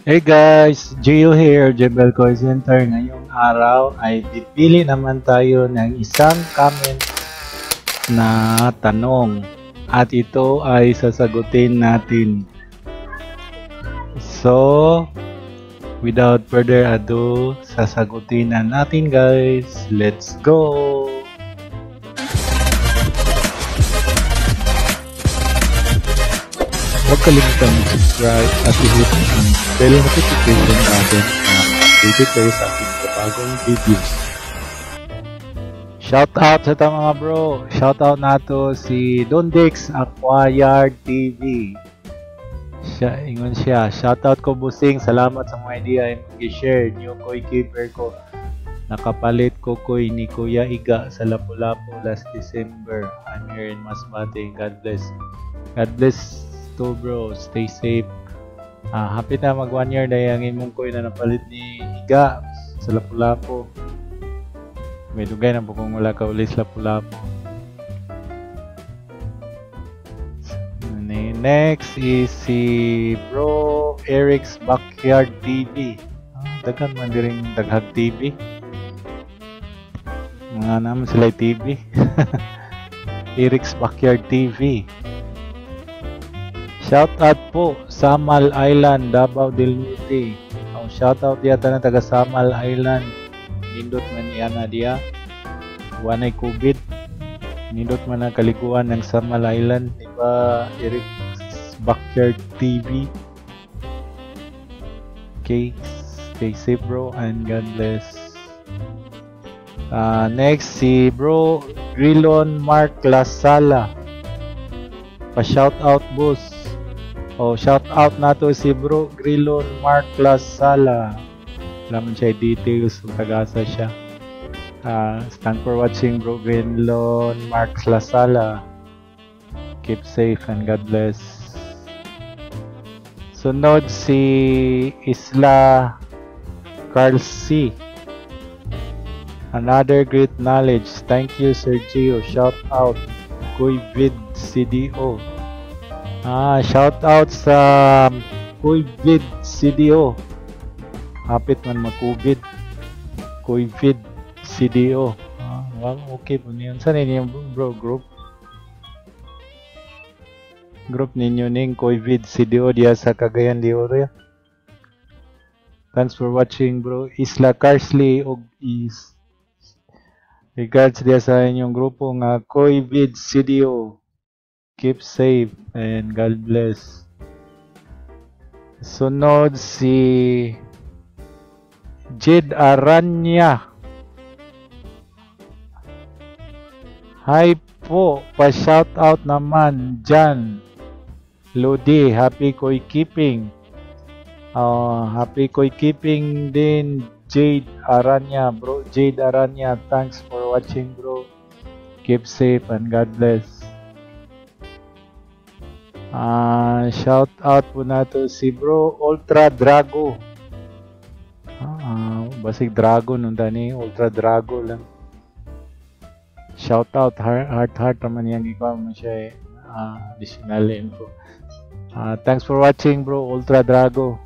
Hey guys, Gio here, Jebel Coin Center. Ngayong araw ay pipili naman tayo ng isang comment na tanong at ito ay sasagutin natin. So, without further ado, sasagutin na natin guys. Let's go! Huwag kalimutan mag-subscribe at i-hit ang bell notification natin na updated kayo sa ating bagong videos. Shout out sa mga bro. Shout out nato si Dondix Aquayard TV. Siya, ingon siya. Shout out ko busing. Salamat sa mga idea yung mag-share. New koi keeper ko. Nakapalit ko koy ni Kuya Iga sa Lapu-Lapu last December. I'm here in Masbate. God bless. God bless to bro. Stay safe. Ah, happy na mag one year dahil ang imong koy na napalit ni Iga sa Lapu-Lapu. May dugay na po kung wala ka ulit sa Lapu-Lapu. Next is si Bro Eric's Backyard TV. Ah, Daghan man diring daghag TV. Mga naman sila TV. Eric's Backyard TV. Shout out po Samal Island, Davao del Norte. Oh, shout out yata na taga Samal Island. Nindot man yan na diya. Wanay COVID. Nindot man ang kalikuan ng Samal Island. Diba Eric's Backyard TV. Okay, stay safe bro and God bless. Ah, next si bro Grilon Mark Lasala. Pa-shout out boss. Oh, shout out nato si bro Grilon Mark Lasala. Laman siya yung details tagasa siya. Ah, thanks for watching bro Grilon Mark Lasala. Keep safe and God bless. Sunod si Isla Carl C. Another great knowledge. Thank you, Sergio. Shout out. Kuy Vid CDO. Ah, shout out sa Kuy Vid CDO. Hapit man mag-COVID. Kuy Vid CDO. Ah, well, okay po niyan. Saan yung bro group? Group ninyo ning COVID CDO diya sa Cagayan de Oro. Thanks for watching bro. Isla Carsley og is Regards diya sa inyong grupo nga COVID CDO. Keep safe and God bless. Sunod si Jid Aranya. Hi po, pa-shout out naman dyan. Lodi, happy koi keeping. Uh, happy koi keeping din Jade Aranya, bro. Jade Aranya, thanks for watching, bro. Keep safe and God bless. Ah, shout out po nato si bro Ultra Drago. Ah, basig Drago nung tani Ultra Drago lang. Shout out heart heart, heart naman yan ikaw mo siya eh. Ah, additional info. Ah, thanks for watching bro Ultra Drago.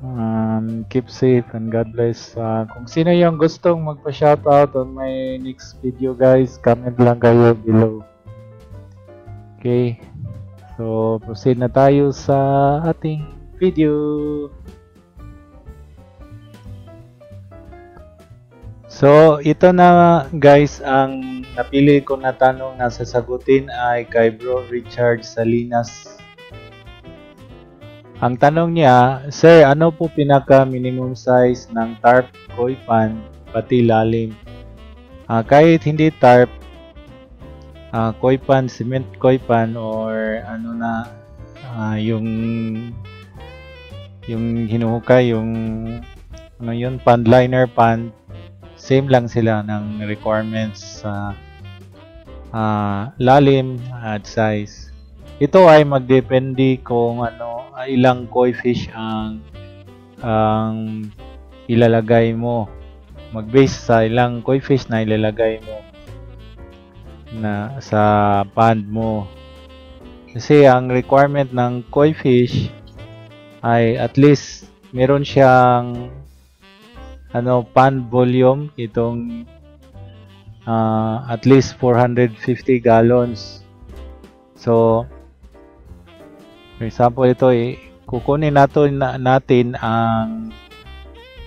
Um, keep safe and God bless. Uh, kung sino yung gustong magpa-shoutout on my next video guys, comment lang kayo below. Okay. So, proceed na tayo sa ating video. So, ito na guys, ang napili ko na tanong na sasagutin ay kay Bro Richard Salinas ang tanong niya, Sir, ano po pinaka minimum size ng tarp koi pan pati lalim? Uh, kahit hindi tarp, uh, koi pan, cement koi pan or ano na uh, yung yung hinuhukay, yung ano yun, pan liner pan, same lang sila ng requirements sa uh, lalim at size. Ito ay magdepende kung ano ilang koi fish ang ang ilalagay mo. Mag-base sa ilang koi fish na ilalagay mo na sa pond mo. Kasi ang requirement ng koi fish ay at least meron siyang ano pan volume itong uh, at least 450 gallons. So for example ito eh, kukunin natin na, natin ang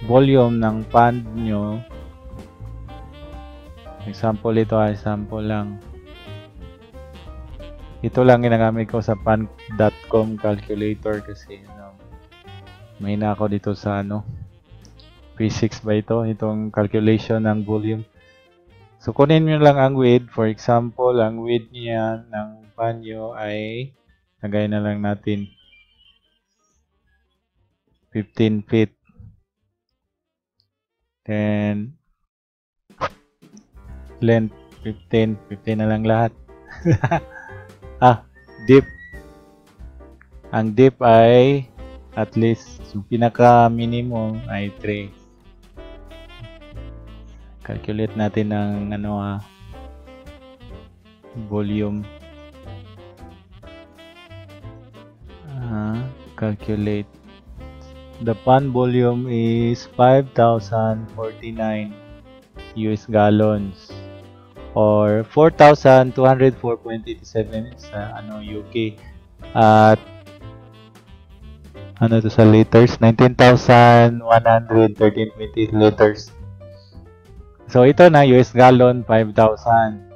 volume ng pan nyo. Example ito ay example lang. Ito lang ginagamit ko sa pan.com calculator kasi ano, may na ako dito sa ano P6 ba ito, itong calculation ng volume. So kunin nyo lang ang width. For example, ang width niya ng panyo ay lagay na lang natin 15 feet. Then length 15, 15 na lang lahat. Ah, deep. Ang deep ay at least yung pinaka minimum ay 3. Calculate natin ng ano ah, volume. Ah, calculate. The pan volume is 5,049 US gallons or 4,204.87 sa ano UK at ano to sa liters? 19,113.20 liters. So ito na US gallon 5,000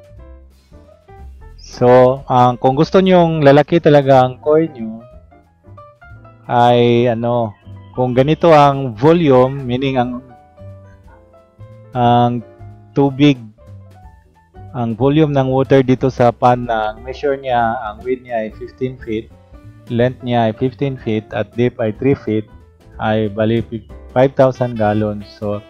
so ang kung gusto nyong lalaki talaga ang coin nyo ay ano kung ganito ang volume meaning ang ang tubig ang volume ng water dito sa pan na ang measure niya, ang width niya ay 15 feet, length niya ay 15 feet, at deep ay 3 feet, ay bali 5,000 gallons. So,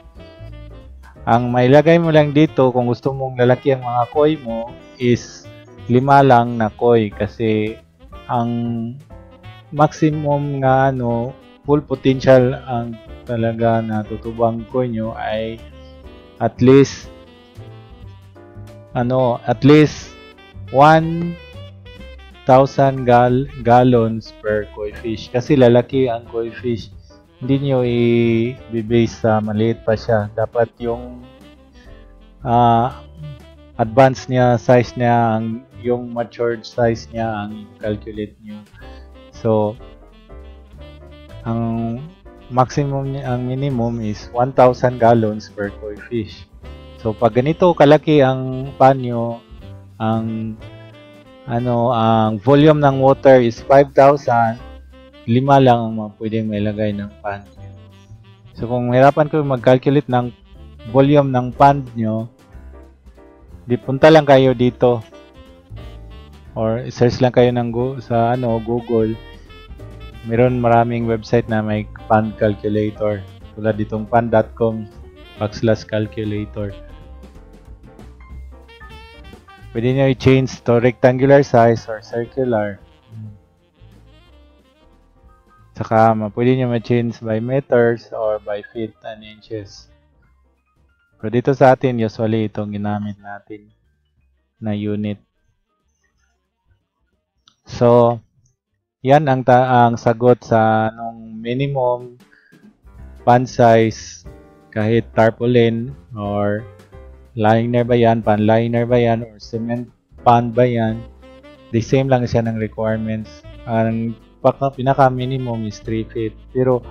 ang mailagay mo lang dito kung gusto mong lalaki ang mga koi mo is lima lang na koi kasi ang maximum nga ano full potential ang talaga na tutubang koi nyo ay at least ano, at least 1,000 gal gallons per koi fish. Kasi lalaki ang koi fish. Hindi nyo i-base sa maliit pa siya. Dapat yung uh, advanced niya, size niya, ang, yung matured size niya ang calculate nyo. So, ang maximum ang minimum is 1,000 gallons per koi fish. So pag ganito kalaki ang panyo, ang ano, ang volume ng water is 5,000, lima lang ang pwedeng mailagay ng pan. So kung mahirapan ko mag-calculate ng volume ng pan nyo, di punta lang kayo dito or search lang kayo ng sa ano Google. Meron maraming website na may pan calculator. Tulad ditong pan.com backslash calculator. Pwede nyo i-change to rectangular size or circular. Saka, pwede nyo ma-change by meters or by feet and inches. Pero dito sa atin, usually itong ginamit natin na unit. So, yan ang, ang sagot sa nung minimum pan size kahit tarpaulin or liner ba yan, pan liner ba yan, or cement pan ba yan, the same lang siya ng requirements. Ang pinaka minimum is 3 feet. Pero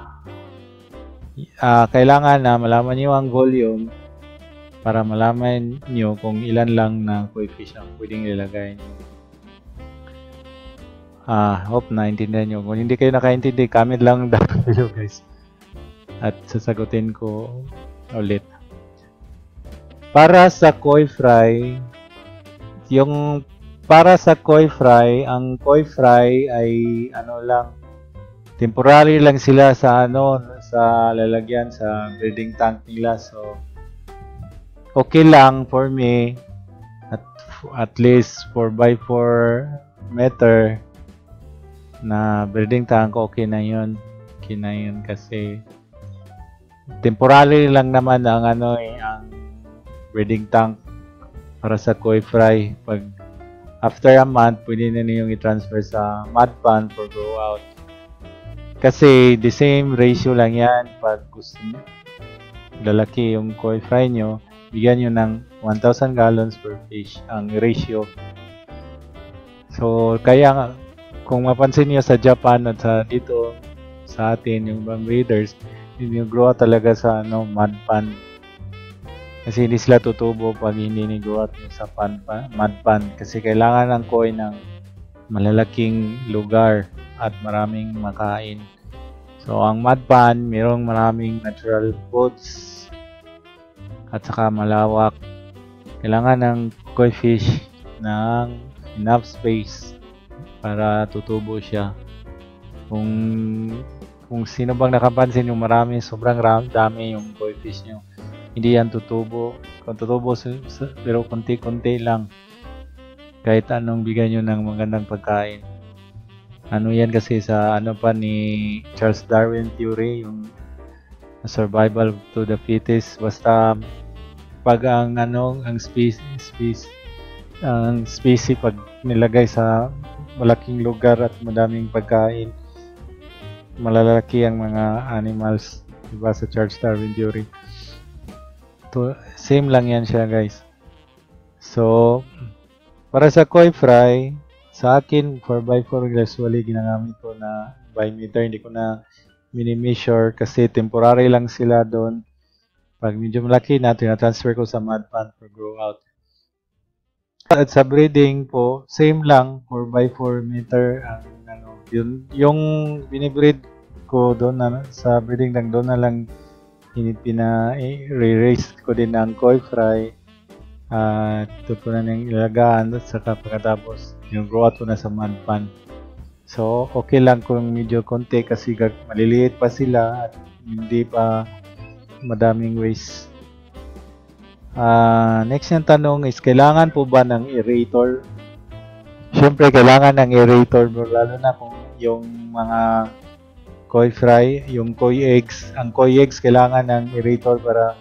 uh, kailangan na malaman niyo ang volume para malaman niyo kung ilan lang na coefficient ang pwedeng ilagay niyo. Ah, uh, hope naintindihan niyo. Kung hindi kayo nakaintindi, comment lang dapat video guys. At sasagutin ko ulit. Para sa koi fry, yung para sa koi fry, ang koi fry ay ano lang temporary lang sila sa ano sa lalagyan sa breeding tank nila. So okay lang for me at at least 4 by 4 meter na breeding tank okay na 'yon. Okay na 'yun kasi temporary lang naman ang ano eh, ang breeding tank para sa koi fry. Pag after a month, pwede na ninyong i-transfer sa mud pan for grow out. Kasi the same ratio lang yan pag gusto nyo. Lalaki yung koi fry nyo, bigyan nyo ng 1,000 gallons per fish ang ratio. So, kaya kung mapansin niyo sa Japan at sa dito sa atin yung bang breeders, yung grow talaga sa ano, mud pan. Kasi hindi sila tutubo pag hindi ni grow out sa pan, pan, mud pan. Kasi kailangan ng koi ng malalaking lugar at maraming makain. So, ang mud pan, mayroong maraming natural foods at saka malawak. Kailangan ng koi fish ng enough space para tutubo siya. Kung kung sino bang nakapansin yung marami, sobrang dami yung koi fish nyo. Hindi yan tutubo. Kung tutubo, pero konti-konti lang. Kahit anong bigyan nyo ng magandang pagkain. Ano yan kasi sa ano pa ni Charles Darwin theory, yung survival to the fittest. Basta pag ang ano, ang species, species ang species pag nilagay sa malaking lugar at madaming pagkain, malalaki ang mga animals diba sa Charles Darwin theory. To, same lang yan siya guys. So, para sa koi fry, sa akin, 4x4 usually ginagamit ko na by meter. Hindi ko na mini-measure kasi temporary lang sila doon. Pag medyo malaki na, tina-transfer ko sa mud pan for grow out. At sa breeding po, same lang, 4x4 meter ang ano, yun, yung binibreed ko doon na sa breeding lang doon na lang pina re-raise ko din ang koi fry at uh, ito na nang ilagaan at saka pagkatapos yung grow out ko na sa mud pan. So, okay lang kung medyo konti kasi maliliit pa sila at hindi pa madaming waste. Uh, next yung tanong is, kailangan po ba ng aerator? Siyempre, kailangan ng aerator lalo na kung yung mga koi fry, yung koi eggs. Ang koi eggs, kailangan ng aerator para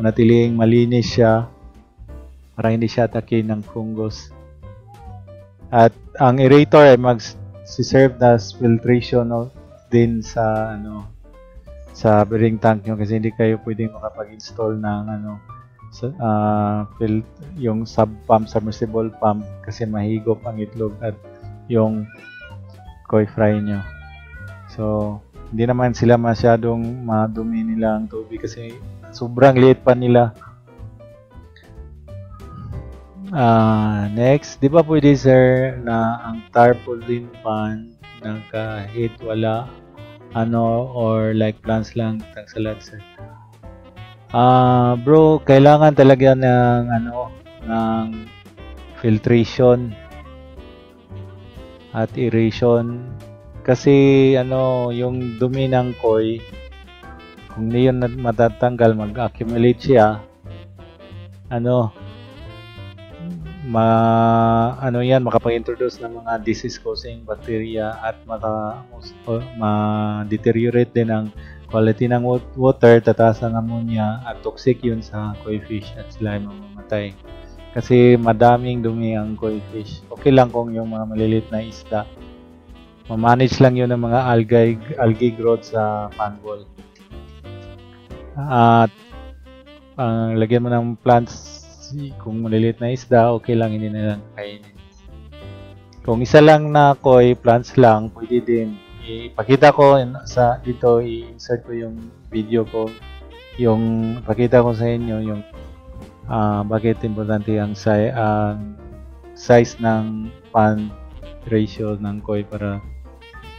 manatiling malinis siya para hindi siya atake ng fungus. At ang aerator ay mag-serve as filtration no, din sa ano sa breeding tank nyo kasi hindi kayo pwedeng makapag-install ng ano sa, uh, yung sub pump submersible pump kasi mahigop ang itlog at yung koi fry nyo. So, hindi naman sila masyadong madumi nila ang tubig kasi sobrang liit pa nila Uh, next, di ba pwede sir na ang tarpaulin pan na kahit wala ano or like plants lang tagsalat sir? Uh, bro, kailangan talaga ng ano ng filtration at aeration kasi ano yung dumi ng koi kung hindi yun matatanggal mag-accumulate siya ano ma ano yan makapag-introduce ng mga disease causing bacteria at maka ma-deteriorate din ang quality ng water, tataas ang ammonia at toxic yun sa koi fish at sila ay mamamatay. Kasi madaming dumi ang koi fish. Okay lang kung yung mga maliliit na isda. Ma-manage lang yun ng mga algae, algae growth sa pan wall. At uh, lagyan mo ng plants kung maliliit na isda, okay lang, hindi na lang kainin. Kung isa lang na koi plants lang, pwede din. Ipakita ko sa dito, i-insert ko yung video ko. Yung pakita ko sa inyo yung uh, bakit importante ang si uh, size ng pan ratio ng koi para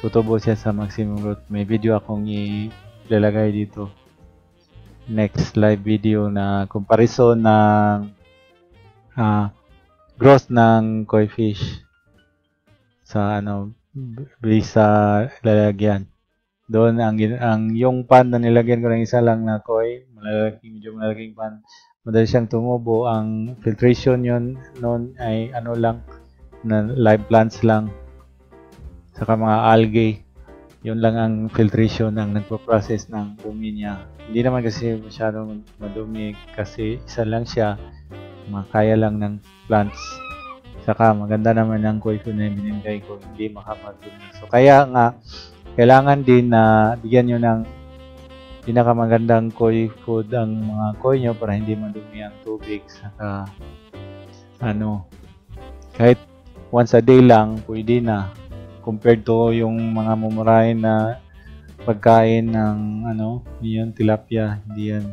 tutubo siya sa maximum growth. May video akong ilalagay dito next live video na comparison ng uh, growth ng koi fish sa ano sa lalagyan. Doon ang ang yung pan na nilagyan ko ng isa lang na koi, malalaki medyo malaking pan. Madali siyang tumubo. Ang filtration yon noon ay ano lang na live plants lang saka mga algae. Yun lang ang filtration ng nagpo-process ng dumi niya. Hindi naman kasi masyadong madumi kasi isa lang siya makaya lang ng plants. Saka maganda naman ng koi na binigay ko, hindi makapagdumi. So kaya nga, kailangan din na bigyan nyo ng pinakamagandang koi food ang mga koi nyo para hindi madumi ang tubig saka ano kahit once a day lang pwede na compared to yung mga mumurahin na pagkain ng ano yun tilapia hindi yan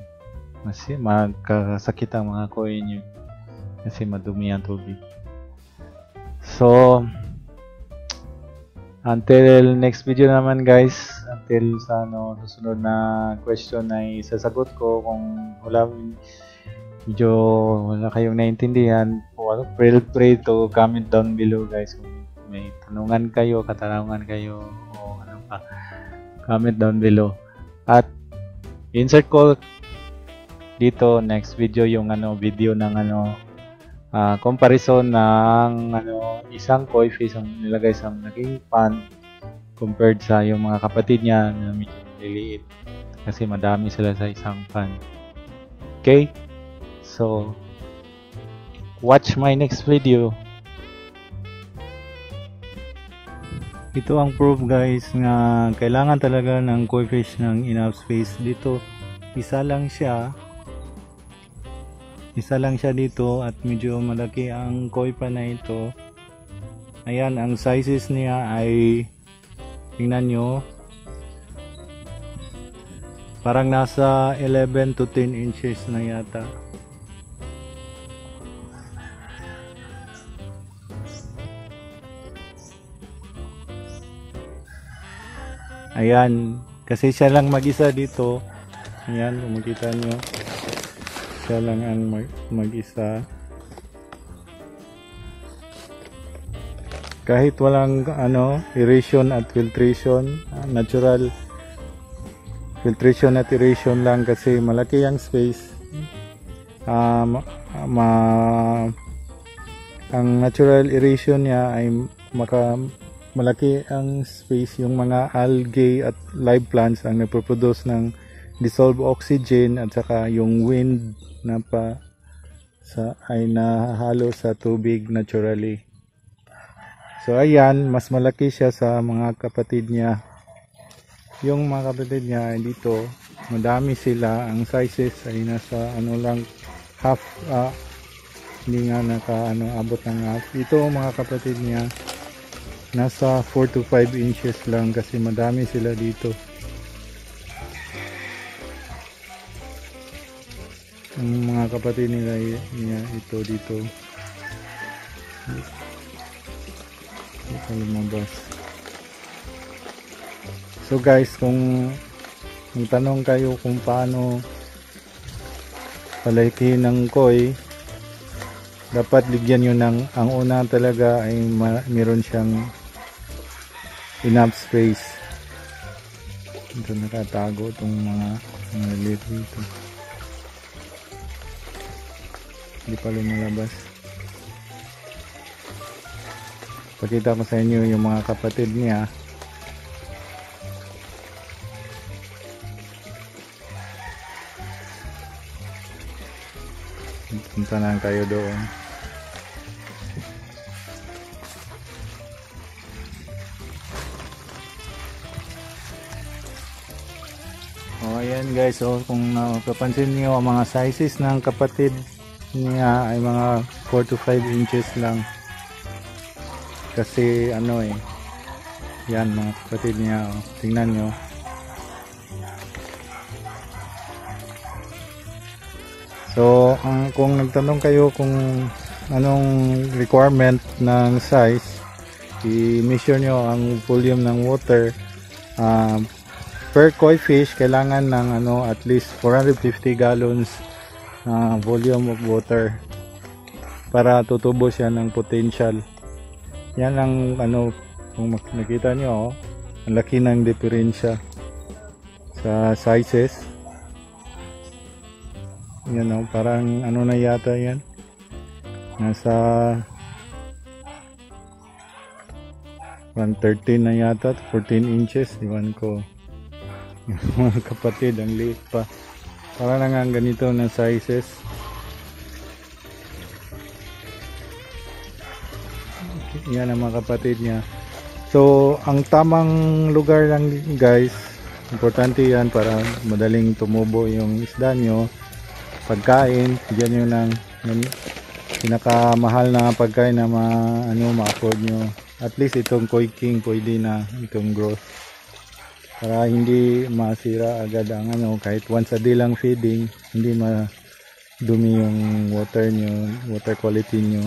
mas magkasakit ang mga koi nyo kasi madumi ang tubig. So until next video naman guys. Until sa ano susunod na question ay sasagot ko kung wala medyo wala kayong naintindihan well, feel free to comment down below guys kung may tanungan kayo katanungan kayo o ano pa comment down below. At insert ko dito next video yung ano video ng ano uh, comparison ng ano isang koi fish ang nilagay sa naging pan compared sa yung mga kapatid niya na medyo liliit kasi madami sila sa isang pan. Okay? So watch my next video ito ang proof guys na kailangan talaga ng koi fish ng enough space dito. Isa lang siya. Isa lang siya dito at medyo malaki ang koi pa na ito. Ayan ang sizes niya ay tingnan nyo. Parang nasa 11 to 10 inches na yata ayan. Kasi siya lang mag isa dito. Ayan kung makita nyo. Siya lang ang mag, mag-isa. Kahit walang ano erosion at filtration uh, natural. Filtration at erosion lang kasi malaki ang space. Um, ma, ang natural erosion niya ay maka malaki ang space yung mga algae at live plants ang nagpo-produce ng dissolved oxygen at saka yung wind na pa sa ay nahalo sa tubig naturally. So ayan, mas malaki siya sa mga kapatid niya. Yung mga kapatid niya dito, madami sila. Ang sizes ay nasa ano lang half uh, hindi nga naka ano abot ng half. Ito mga kapatid niya nasa 4 to 5 inches lang kasi madami sila dito. ang mga kapatid nila niya ito dito ito lumabas so guys kung magtanong kayo kung paano palaki ng koi dapat ligyan nyo ng ang una talaga ay meron siyang enough space. Ito nakatago itong mga mga dito. Hindi pa lumalabas. Pakita ko sa inyo yung mga kapatid niya. Punta na tayo doon Oh, ayan guys, oh, kung napapansin uh, niyo ang mga sizes ng kapatid niya ay mga 4 to 5 inches lang. Kasi ano eh yan mga kapatid niya oh. tingnan nyo so ang, kung nagtanong kayo kung anong requirement ng size i-measure nyo ang volume ng water uh, per koi fish kailangan ng ano at least 450 gallons uh, volume of water para tutubo siya ng potential. Yan ang ano kung nakita nyo oh, ang laki ng diferensya sa sizes. Yan oh, parang ano na yata yan? Nasa 113 na yata 14 inches iwan ko mga kapatid ang liit pa para na nga ganito ng sizes yan ang mga kapatid niya So, ang tamang lugar lang guys, importante yan para madaling tumubo yung isda nyo. Pagkain, yan yun ang yan, pinakamahal na pagkain na ma, ano, ma-afford nyo. At least itong koi king pwede na itong growth. Para hindi masira agad ang ano, kahit once a day lang feeding, hindi ma dumi yung water nyo, water quality nyo.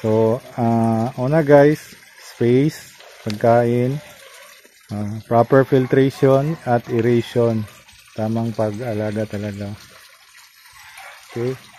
So, uh, una guys, space, pagkain, ah, proper filtration at aeration. Tamang pag-alaga talaga. Okay.